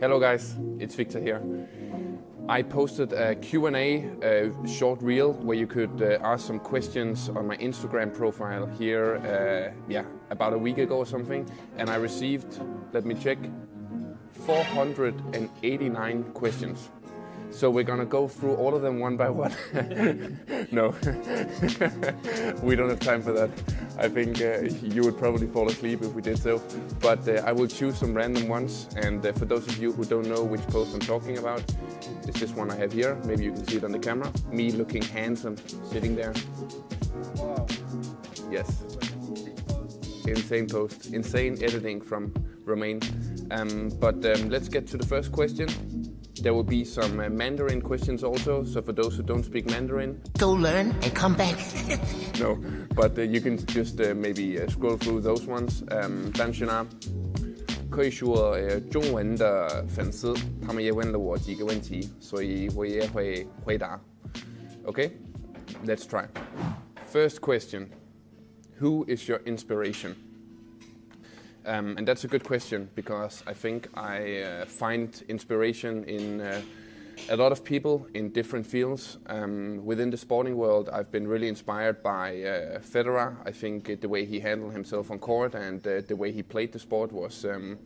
Hello guys, it's Viktor here. I posted a Q&A, a short reel, where you could uh, ask some questions on my Instagram profile here, uh, yeah, about a week ago or something, and I received, let me check, 489 questions. So we're gonna go through all of them one by one. no, we don't have time for that. I think uh, you would probably fall asleep if we did so. But uh, I will choose some random ones. And uh, for those of you who don't know which post I'm talking about, it's this one I have here. Maybe you can see it on the camera. Me looking handsome, sitting there. Wow. Yes. Insane post. Insane editing from Romain. Um, but um, let's get to the first question. There will be some uh, Mandarin questions also. So for those who don't speak Mandarin, Go learn and come back. no, but uh, you can just uh, maybe uh, scroll through those ones. Um, 但是呢，可以说呃中文的粉丝他们也问了我几个问题，所以我也会回答。Okay, let's try. First question: Who is your inspiration? Um, and that's a good question because I think I uh, find inspiration in uh, a lot of people in different fields. Um, within the sporting world, I've been really inspired by uh, Federer. I think the way he handled himself on court and uh, the way he played the sport was, um,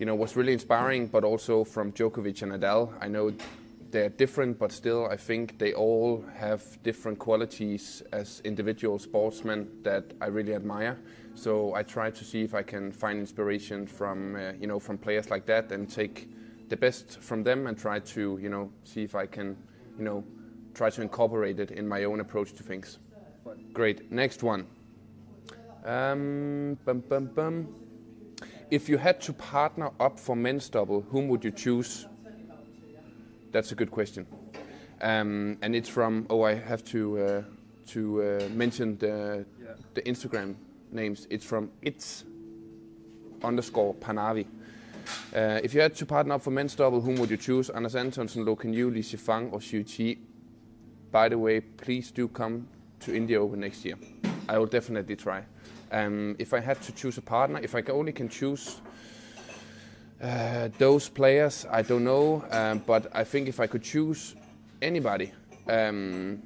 you know, was really inspiring. But also from Djokovic and Nadal, I know they're different, but still, I think they all have different qualities as individual sportsmen that I really admire. So I try to see if I can find inspiration from, uh, you know, from players like that and take the best from them and try to, you know, see if I can, you know, try to incorporate it in my own approach to things. Great. Next one. Um, bum, bum, bum. If you had to partner up for men's double, whom would you choose? That's a good question. Um, and it's from, oh, I have to, uh, to uh, mention the, Yeah. the Instagram names. It's from it's underscore Panavi. Uh, if you had to partner up for men's double, whom would you choose? Anders Antonsen, Loh Kean Yew, Li Shifeng, or Xu Qi? By the way, please do come to India Open next year. I will definitely try. Um, if I had to choose a partner, if I only can choose uh, those players, I don't know. Um, but I think if I could choose anybody, um,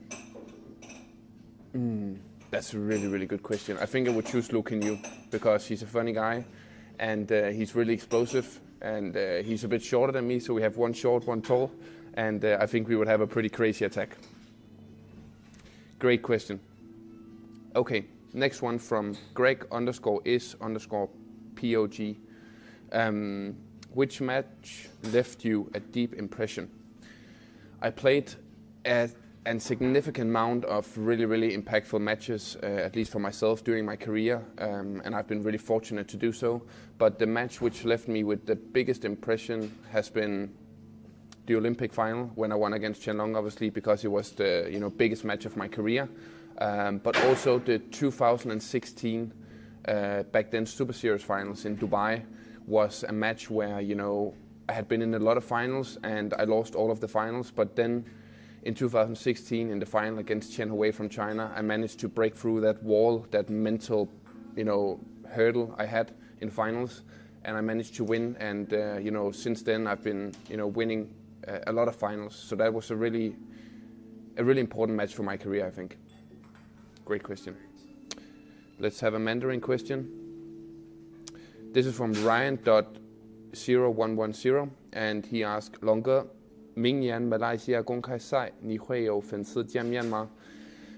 mm, that's a really, really good question. I think I would choose Luke Yu because he's a funny guy and uh, he's really explosive and uh, he's a bit shorter than me, so we have one short, one tall, and uh, I think we would have a pretty crazy attack. Great question. Okay, next one from Greg underscore is underscore POG. Um, which match left you a deep impression? I played a, a significant amount of really, really impactful matches, uh, at least for myself during my career, um, and I've been really fortunate to do so. But the match which left me with the biggest impression has been the Olympic final when I won against Chen Long, obviously because it was the you know biggest match of my career, um, but also the 2016 uh, back then Super Series finals in Dubai was a match where you know I had been in a lot of finals and I lost all of the finals, but then in 2016 in the final against Tian Houwei from China, I managed to break through that wall, that mental, you know, hurdle I had in finals, and I managed to win. And uh, you know, since then I've been, you know, winning uh, a lot of finals. So that was a really, a really important match for my career, I think. Great question. Let's have a Mandarin question. This is from Ryan.0110, and he asked longer. 明年马来西亚公开赛，你会有粉丝见面吗？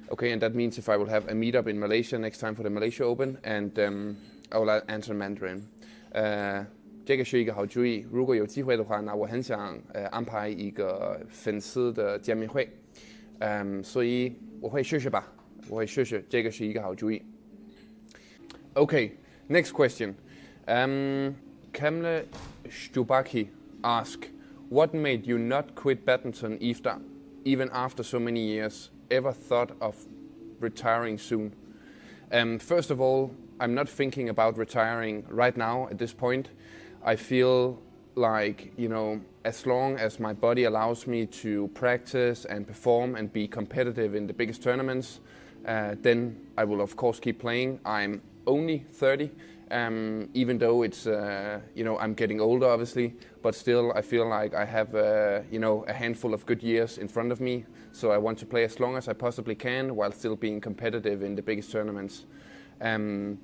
Okay, and that means if I will have a meetup in Malaysia next time for the Malaysia Open, and um, I will answer Mandarin. 呃，这个是一个好主意。如果有机会的话，那我很想呃安排一个粉丝的见面会。嗯，所以我会试试吧，我会试试，这个是一个好主意。Okay, next question. Um, Kamle Stubaki asked, "What made you not quit badminton after, even after so many years? Ever thought of retiring soon?" Um, first of all, I'm not thinking about retiring right now at this point. I feel like, you know, as long as my body allows me to practice and perform and be competitive in the biggest tournaments, uh, then I will, of course, keep playing. I'm only 30, Um, even though it's uh, you know I'm getting older, obviously, but still I feel like I have uh, you know a handful of good years in front of me. So I want to play as long as I possibly can while still being competitive in the biggest tournaments. Um,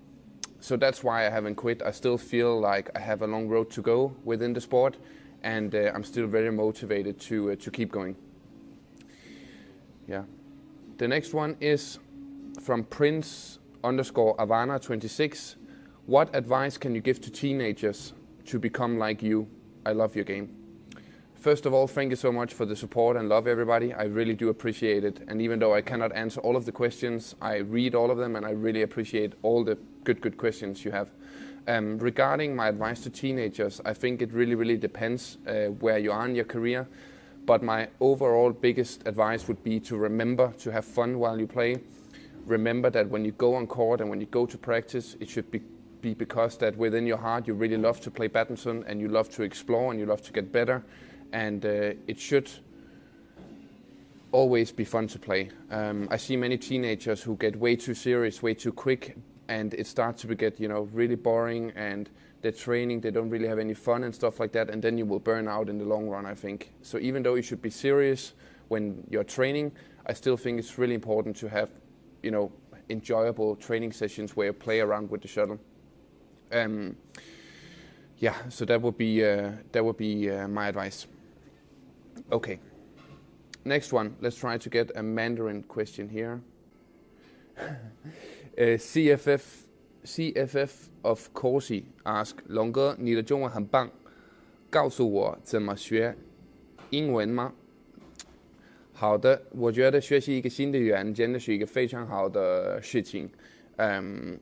so that's why I haven't quit. I still feel like I have a long road to go within the sport, and uh, I'm still very motivated to uh, to keep going. Yeah. The next one is from Prince underscore Avana 26. What advice can you give to teenagers to become like you? I love your game. First of all, thank you so much for the support and love, everybody. I really do appreciate it. And even though I cannot answer all of the questions, I read all of them and I really appreciate all the good, good questions you have. Um, regarding my advice to teenagers, I think it really, really depends uh, where you are in your career. But my overall biggest advice would be to remember to have fun while you play. Remember that when you go on court and when you go to practice, it should be, be because that within your heart you really love to play badminton and you love to explore and you love to get better and uh, it should always be fun to play. Um, I see many teenagers who get way too serious, way too quick, and it starts to get you know really boring, and they're training, they don't really have any fun and stuff like that, and then you will burn out in the long run. I think so. Even though you should be serious when you're training, I still think it's really important to have you know enjoyable training sessions where you play around with the shuttle. Um, yeah, so that would be uh, that would be uh, my advice. Okay. Next one. Let's try to get a Mandarin question here. uh, CFF CFF of Corsi ask 龙哥，你的中文很棒，告诉我怎么学英文吗？好的，我觉得学习一个新的语言真的是一个非常好的事情。嗯，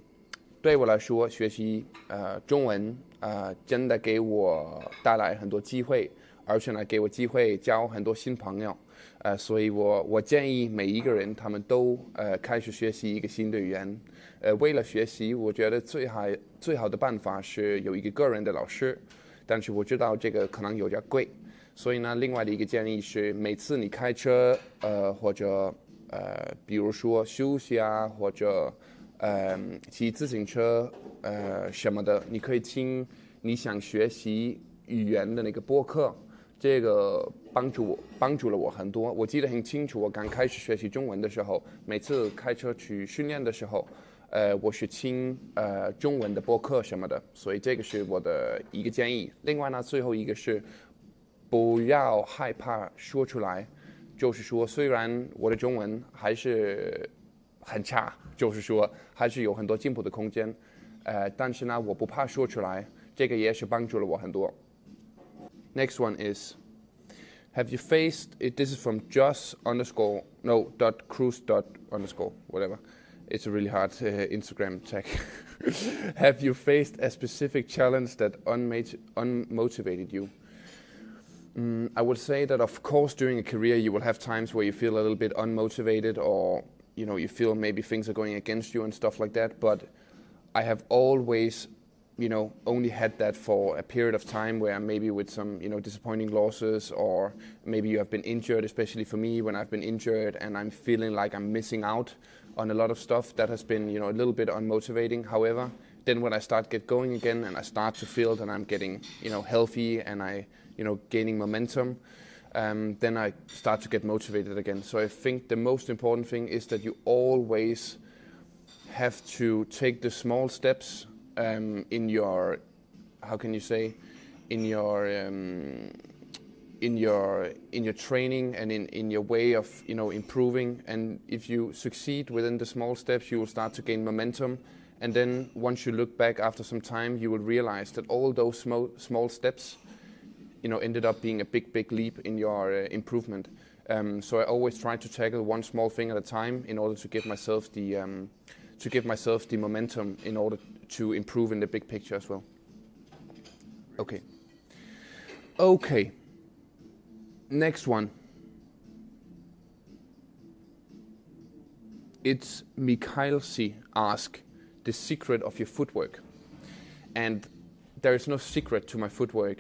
对我来说，学习呃中文呃真的给我带来很多机会。而且呢，给我机会交很多新朋友，呃，所以我我建议每一个人他们都呃开始学习一个新的语言，呃，为了学习，我觉得最好最好的办法是有一个个人的老师，但是我知道这个可能有点贵，所以呢，另外的一个建议是，每次你开车，呃，或者呃，比如说休息啊，或者呃骑自行车，呃什么的，你可以听你想学习语言的那个播客。这个帮助我，帮助了我很多。我记得很清楚，我刚开始学习中文的时候，每次开车去训练的时候，呃，我是听呃中文的播客什么的，所以这个是我的一个建议。另外呢，最后一个是不要害怕说出来，就是说，虽然我的中文还是很差，就是说还是有很多进步的空间，呃，但是呢，我不怕说出来，这个也是帮助了我很多。Next one is Have you faced it? This is from Joss underscore, no, dot cruise dot underscore, whatever. It's a really hard uh, Instagram tag. Have you faced a specific challenge that unmotivated you? Mm, I would say that, of course, during a career, you will have times where you feel a little bit unmotivated or you know you feel maybe things are going against you and stuff like that. But I have always you know, only had that for a period of time where maybe with some, you know, disappointing losses or maybe you have been injured, especially for me when I've been injured and I'm feeling like I'm missing out on a lot of stuff that has been, you know, a little bit unmotivating. However, then when I start get going again and I start to feel that I'm getting, you know, healthy and I, you know, gaining momentum, um, then I start to get motivated again. So I think the most important thing is that you always have to take the small steps um, in your how can you say in your um, in your in your training and in, in your way of you know improving and if you succeed within the small steps you will start to gain momentum and then once you look back after some time you will realize that all those small small steps you know ended up being a big big leap in your uh, improvement um, so I always try to tackle one small thing at a time in order to give myself the um, to give myself the momentum in order to improve in the big picture as well. Okay. Okay. Next one. It's Mikhail C. ask the secret of your footwork. And there is no secret to my footwork.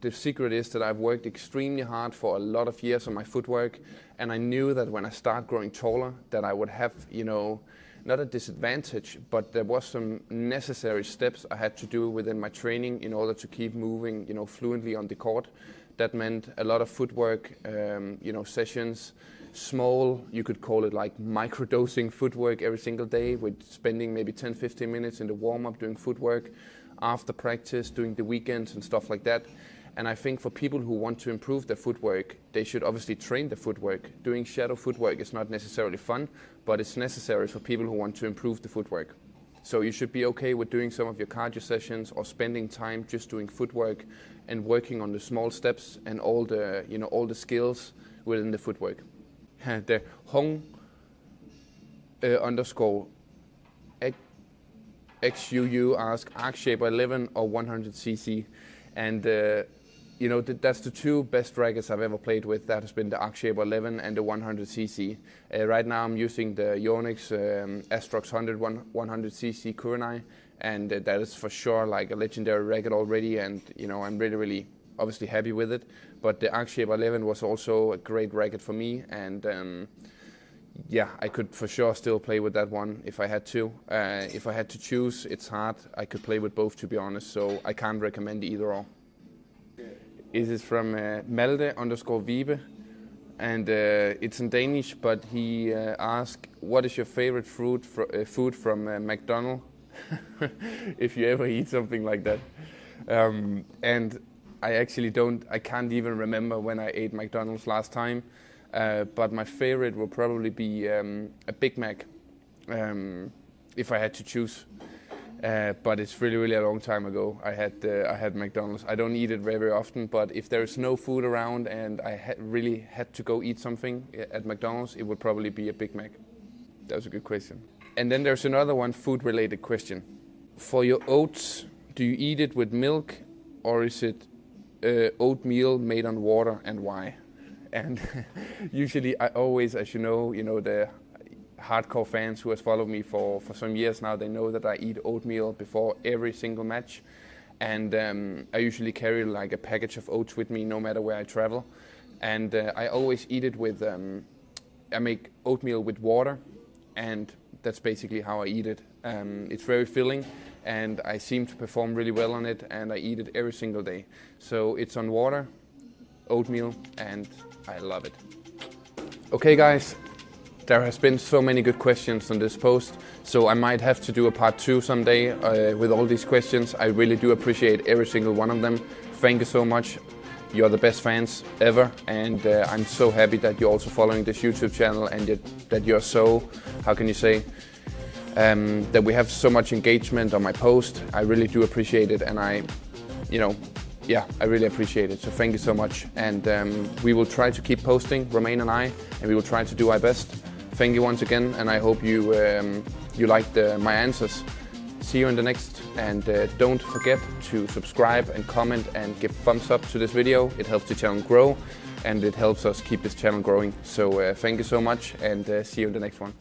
The secret is that I've worked extremely hard for a lot of years on my footwork, and I knew that when I start growing taller, that I would have, you know, not a disadvantage, but there was some necessary steps I had to do within my training in order to keep moving, you know, fluently on the court. That meant a lot of footwork, um, you know, sessions, small, you could call it like microdosing footwork every single day, with spending maybe 10, 15 minutes in the warm up doing footwork, after practice, doing the weekends and stuff like that. And I think for people who want to improve their footwork, they should obviously train their footwork. Doing shadow footwork is not necessarily fun, but it's necessary for people who want to improve the footwork. So you should be okay with doing some of your cardio sessions or spending time just doing footwork and working on the small steps and all the you know all the skills within the footwork. the Hong uh, underscore XUU ask Arcsaber 11 or 100ZZ, and uh, you know, th that's the two best rackets I've ever played with. That has been the Arcsaber 11 and the 100ZZ. Uh, right now I'm using the Yonex um, Astrox 100 100ZZ Kurenai, and uh, that is for sure like a legendary racket already. And you know, I'm really, really obviously happy with it. But the Arcsaber 11 was also a great racket for me, and um, yeah, I could for sure still play with that one if I had to. Uh, if I had to choose, it's hard. I could play with both, to be honest. So I can't recommend either or. It is from uh, Malde underscore Vibe, and uh, it's in Danish. But he uh, asked, "What is your favorite fruit fr uh, food from uh, McDonald's?" if you ever eat something like that, um, and I actually don't. I can't even remember when I ate McDonald's last time. Uh, but my favorite will probably be um, a Big Mac, um, if I had to choose. Uh, but it's really, really a long time ago. I had uh, I had McDonald's. I don't eat it very, very often, but if there is no food around and I ha really had to go eat something uh, at McDonald's, it would probably be a Big Mac. That was a good question. And then there's another one, food-related question. For your oats, do you eat it with milk, or is it uh, oatmeal made on water, and why? And usually, I always, as you know, you know the hardcore fans who has followed me for, for some years now, they know that I eat oatmeal before every single match. And um, I usually carry like a package of oats with me no matter where I travel. And uh, I always eat it with, um, I make oatmeal with water, and that's basically how I eat it. Um, it's very filling, and I seem to perform really well on it, and I eat it every single day. So it's on water, oatmeal, and I love it. Okay, guys, there has been so many good questions on this post, so I might have to do a part two someday uh, with all these questions. I really do appreciate every single one of them. Thank you so much. You're the best fans ever, and uh, I'm so happy that you're also following this YouTube channel and that, you're so, how can you say, um, that we have so much engagement on my post. I really do appreciate it, and I, you know, yeah, I really appreciate it. So thank you so much. And um, we will try to keep posting, Romain and I, and we will try to do our best thank you once again, and I hope you um, you liked uh, my answers. See you in the next, and uh, don't forget to subscribe and comment and give thumbs up to this video. It helps the channel grow, and it helps us keep this channel growing. So uh, thank you so much, and uh, see you in the next one.